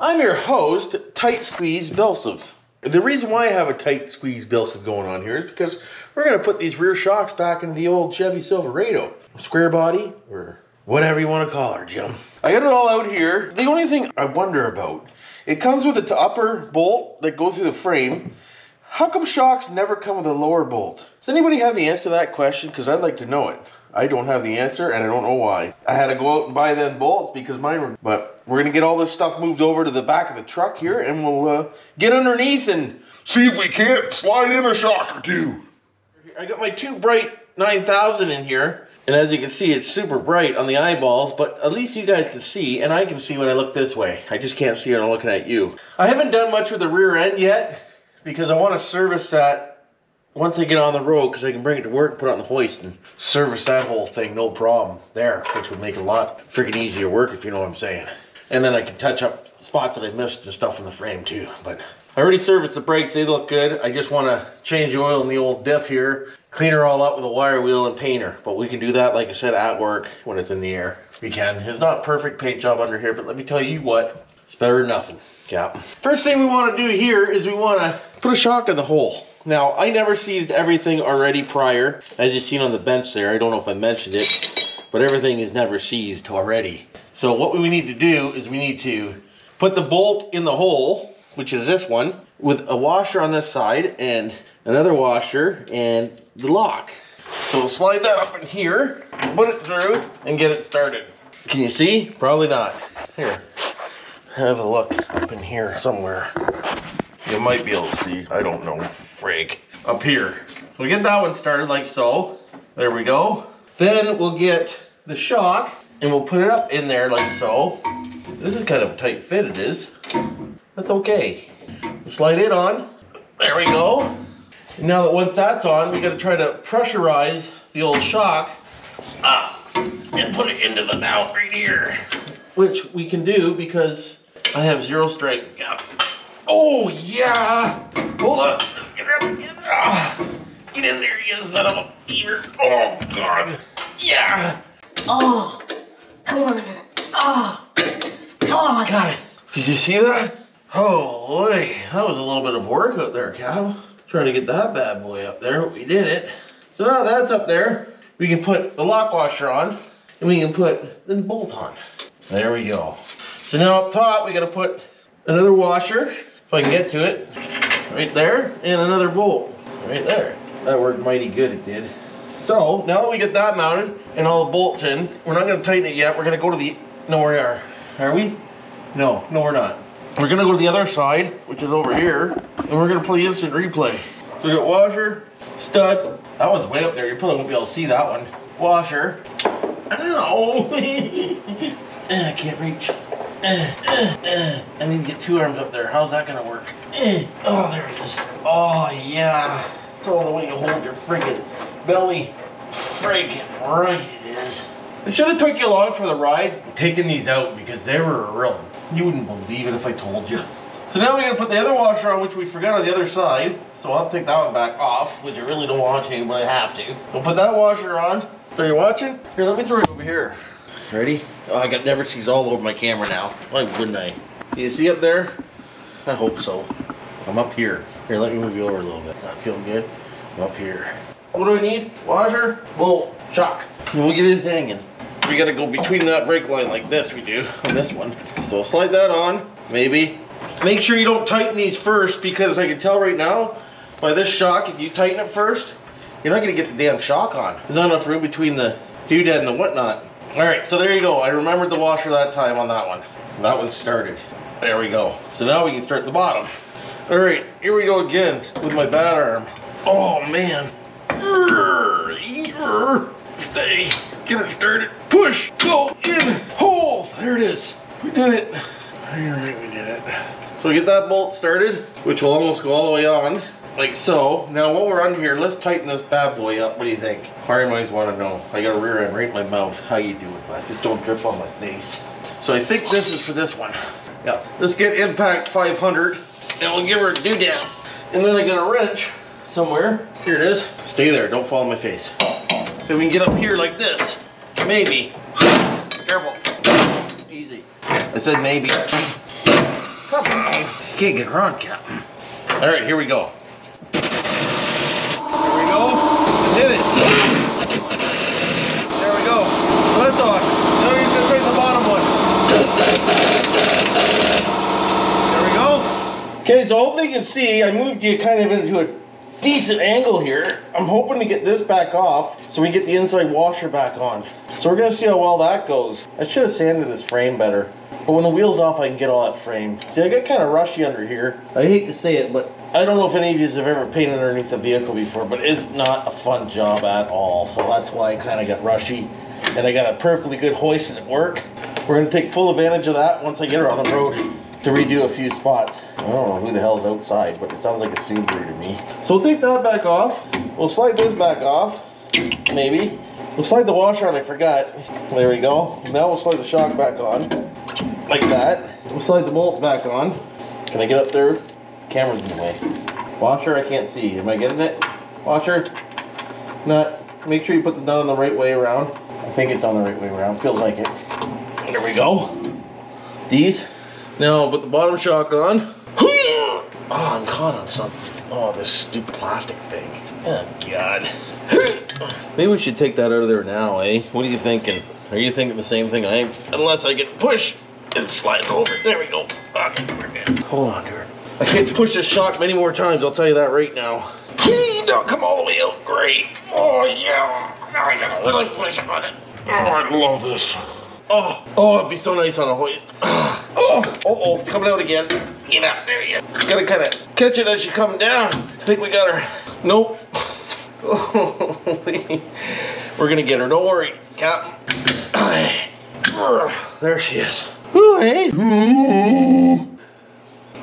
I'm your host, Tight Squeeze Billsiff. The reason why I have a tight squeeze Billsiff going on here is because we're going to put these rear shocks back into the old Chevy Silverado. Square body, or whatever you want to call her, Jim. I got it all out here. The only thing I wonder about, it comes with its upper bolt that goes through the frame. How come shocks never come with a lower bolt? Does anybody have the answer to that question? Because I'd like to know it. I don't have the answer and I don't know why. I had to go out and buy them bolts because mine were, but we're gonna get all this stuff moved over to the back of the truck here and we'll uh, get underneath and See if we can't slide in a shock or two. I got my two bright 9000 in here. And as you can see, it's super bright on the eyeballs, but at least you guys can see, and I can see when I look this way. I just can't see when I'm looking at you. I haven't done much with the rear end yet, because I want to service that once I get on the road, because I can bring it to work put it on the hoist and service that whole thing, no problem there, which would make a lot freaking easier work, if you know what I'm saying. And then I can touch up spots that I missed and stuff in the frame too, but I already serviced the brakes, they look good. I just want to change the oil in the old diff here, clean her all up with a wire wheel and paint her. But we can do that, like I said, at work when it's in the air. We can. It's not perfect paint job under here, but let me tell you what, it's better than nothing. Yeah. First thing we want to do here is we want to put a shock in the hole. Now, I never seized everything already prior. As you've seen on the bench there, I don't know if I mentioned it, but everything is never seized already. So what we need to do is we need to put the bolt in the hole, which is this one, with a washer on this side and another washer and the lock. So we'll slide that up in here, put it through, and get it started. Can you see? Probably not. Here, have a look up in here somewhere. You might be able to see, I don't know, frig. Up here. So we get that one started like so. There we go. Then we'll get the shock and we'll put it up in there like so. This is kind of a tight fit it is. That's okay. Slide it on. There we go. And now that once that's on, we gotta try to pressurize the old shock up and put it into the mount right here. Which we can do because I have zero strength. Oh yeah! Hold on. Get up. Get, ah. Get in there, you son of a beaver. Oh god. Yeah. Oh, come on. Oh, oh, I got it. Did you see that? Holy, that was a little bit of work out there, Cal. Trying to get that bad boy up there, but we did it. So now that's up there, we can put the lock washer on, and we can put the bolt on. There we go. So now up top, we gotta put another washer, if I can get to it, right there, and another bolt, right there. That worked mighty good, it did. So now that we get that mounted and all the bolts in, we're not gonna tighten it yet. We're gonna go to the, no we are. Are we? No, no we're not. We're gonna go to the other side, which is over here, and we're gonna play instant replay. So we got washer, stud. That one's way up there. You probably won't be able to see that one. Washer. Ow. I can't reach. Eh, eh, eh. I need to get two arms up there. How's that gonna work? Oh, there it is. Oh, yeah. It's all the way you hold your friggin' belly. Friggin' right it is. I should have took you along for the ride, taking these out because they were real. You wouldn't believe it if I told you. So now we're gonna put the other washer on, which we forgot on the other side. So I'll take that one back off, which I really don't want to, but I have to. So put that washer on. Are you watching? Here, let me throw it over here. Ready? Oh, I got Never-Seez all over my camera now. Why wouldn't I? Do you see up there? I hope so. I'm up here. Here, let me move you over a little bit. I feel good? I'm up here. What do I need? Washer, bolt, shock. We'll get it hanging. We gotta go between that brake line like this we do on this one. So slide that on, maybe. Make sure you don't tighten these first because I can tell right now by this shock, if you tighten it first, you're not gonna get the damn shock on. There's not enough room between the doodad and the whatnot. All right, so there you go. I remembered the washer that time on that one. That one started. There we go. So now we can start the bottom. All right, here we go again with my bad arm. Oh man. Stay. Get it started. Push. Go in. Hole. There it is. We did it. All right, we did it. So we get that bolt started, which will almost go all the way on, like so. Now while we're on here, let's tighten this bad boy up. What do you think? Harry might want to know. I got a rear end right in my mouth. How you doing, bud? Just don't drip on my face. So I think this is for this one. Yeah. Let's get Impact 500, and we'll give her a do down. And then I got a wrench somewhere. Here it is. Stay there. Don't fall on my face. Then we can get up here like this. Maybe. Careful. Easy. I said maybe. Come on. You can't get her on, Captain. All right, here we go. Here we go. Hit it. There we go. That's on. You're gonna take the bottom one. There we go. Okay, so hopefully you can see, I moved you kind of into a decent angle here. I'm hoping to get this back off so we get the inside washer back on. So we're gonna see how well that goes. I should have sanded this frame better. But when the wheel's off, I can get all that frame. See, I got kind of rushy under here. I hate to say it, but I don't know if any of you have ever painted underneath a vehicle before, but it's not a fun job at all. So that's why I kind of got rushy. And I got a perfectly good hoist at work. We're gonna take full advantage of that once I get her on the road to redo a few spots. I don't know who the hell's outside, but it sounds like a Subaru to me. So we'll take that back off. We'll slide this back off, maybe. We'll slide the washer on, I forgot. There we go. Now we'll slide the shock back on, like that. We'll slide the bolts back on. Can I get up there? Camera's in the way. Washer, I can't see. Am I getting it? Washer? Nut. Make sure you put the nut on the right way around. I think it's on the right way around. Feels like it. There we go. These. Now put the bottom shock on. Oh, I'm caught on something. Oh, this stupid plastic thing. Oh, God. Maybe we should take that out of there now, eh? What are you thinking? Are you thinking the same thing I am? Unless I get push and slide over. There we go. Okay, we're good. Hold on, dude. I can't push this shock many more times, I'll tell you that right now. Don't come all the way out. Great. Oh, yeah. Now I gotta really push on it. Oh, I'd love this. Oh, oh, it'd be so nice on a hoist. Oh, oh, oh, it's coming out again. Get up there, you. Gotta kind of catch it as you come down. I think we got her. Nope. We're gonna get her. Don't worry, Captain. There she is. Ooh, hey.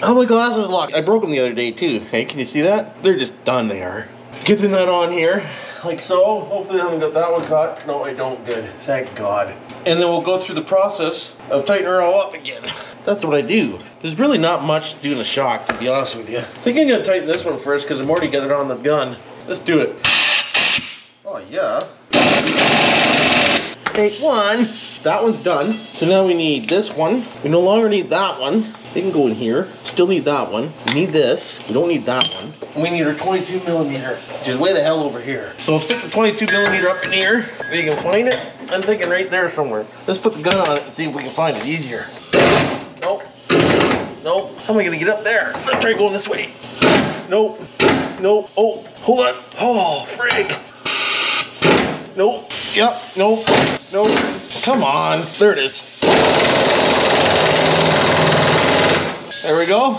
Oh, my glasses locked. I broke them the other day too. Hey, can you see that? They're just done. They are. Get the nut on here, like so. Hopefully, I haven't got that one caught. No, I don't. Good. Thank God. And then we'll go through the process of tightening her all up again. That's what I do. There's really not much to do in the shock, to be honest with you. I think I'm gonna tighten this one first because I'm already got it on the gun. Let's do it. Oh yeah. Take one. That one's done. So now we need this one. We no longer need that one. They can go in here. Still need that one. We need this. We don't need that one. And we need our 22 millimeter, which is way the hell over here. So we'll stick the 22 millimeter up in here. You can find it. I'm thinking right there somewhere. Let's put the gun on it and see if we can find it easier. Nope. Nope. How am I gonna get up there? Let's try going this way. Nope. Nope. Oh, hold on. Oh, frig. Nope. Yep. Nope. Nope. Come on. There it is. There we go.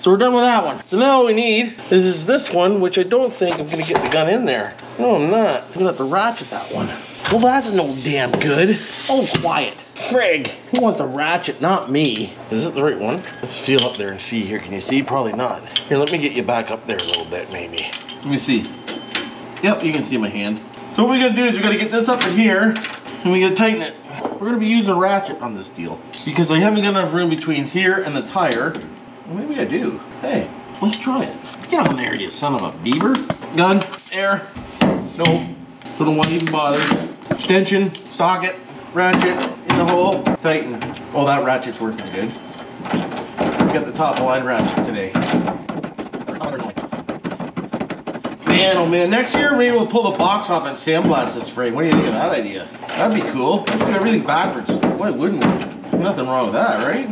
So we're done with that one. So now we need is, is this one, which I don't think I'm gonna get the gun in there. No, I'm not. I'm gonna have to ratchet that one. Well, that's no damn good. Oh, quiet. Frig. Who wants to ratchet? Not me. Is it the right one? Let's feel up there and see here. Can you see? Probably not. Here, let me get you back up there a little bit, maybe. Let me see. Yep, you can see my hand. So what we gotta do is we gotta get this up in here and we gotta tighten it. We're gonna be using a ratchet on this deal because I haven't got enough room between here and the tire. Well, maybe I do. Hey, let's try it. Get on there, you son of a beaver. Gun, air, no, don't want to even bother. Extension, socket, ratchet, in the hole, tighten. Oh, that ratchet's working good. We got the top line ratchet today. Man, oh man, next year maybe we'll pull the box off and sandblast this frame. What do you think of that idea? That'd be cool. Let's do everything backwards. Why wouldn't we? Nothing wrong with that, right?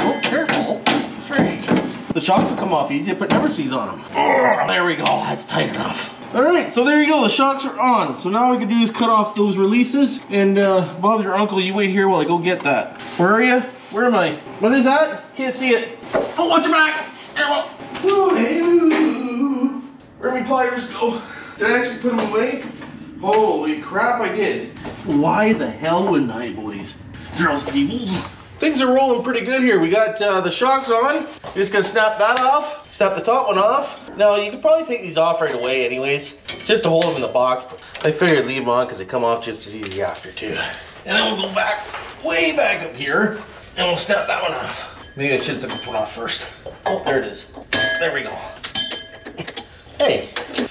Oh, careful. Freak. The shocks will come off easy. I put Never-Seez on them. There we go. That's tight enough. All right, so there you go. The shocks are on. So now what we can do is cut off those releases. And uh, Bob's your uncle. You wait here while I go get that. Where are you? Where am I? What is that? Can't see it. Oh, watch your back. Hey, ooh. Where'd my pliers go? Did I actually put them away? Holy crap, I did. Why the hell wouldn't I, boys? Girls, peoples. Things are rolling pretty good here. We got uh, the shocks on. You're just gonna snap that off. Snap the top one off. Now, you could probably take these off right away anyways. It's just to hold them in the box. I figured leave them on because they come off just as easy after too. And then we'll go back, way back up here, and we'll snap that one off. Maybe I should have took this one off first. Oh, there it is. There we go. Hey,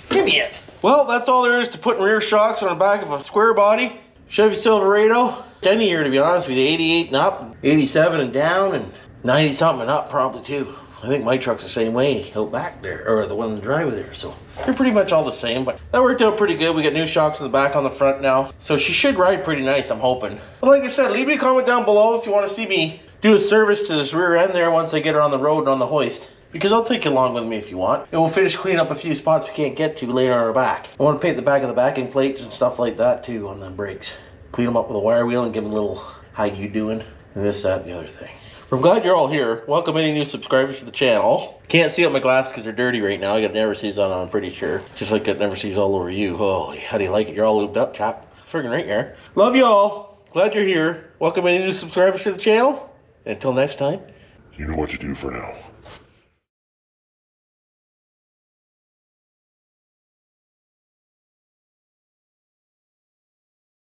give me it. Well, that's all there is to putting rear shocks on the back of a square body Chevy Silverado. Any year, to be honest with you, 88 and up, 87 and down, and 90 something and up probably too. I think my truck's the same way out back there, or the one in the driveway there. So they're pretty much all the same, but that worked out pretty good. We got new shocks in the back on the front now. So she should ride pretty nice, I'm hoping. But like I said, leave me a comment down below if you want to see me do a service to this rear end there once I get her on the road and on the hoist. Because I'll take you along with me if you want. And we'll finish cleaning up a few spots we can't get to later on our back. I want to paint the back of the backing plates and stuff like that too on the brakes. Clean them up with a wire wheel and give them a little how you doing and this, that, the other thing. I'm glad you're all here. Welcome any new subscribers to the channel. Can't see out my glasses because they're dirty right now. I got Never-Seez on, I'm pretty sure. Just like that Never-Seez all over you. Holy, how do you like it? You're all lubed up, chap. Friggin' right here. Love you all. Glad you're here. Welcome any new subscribers to the channel. Until next time. You know what to do for now.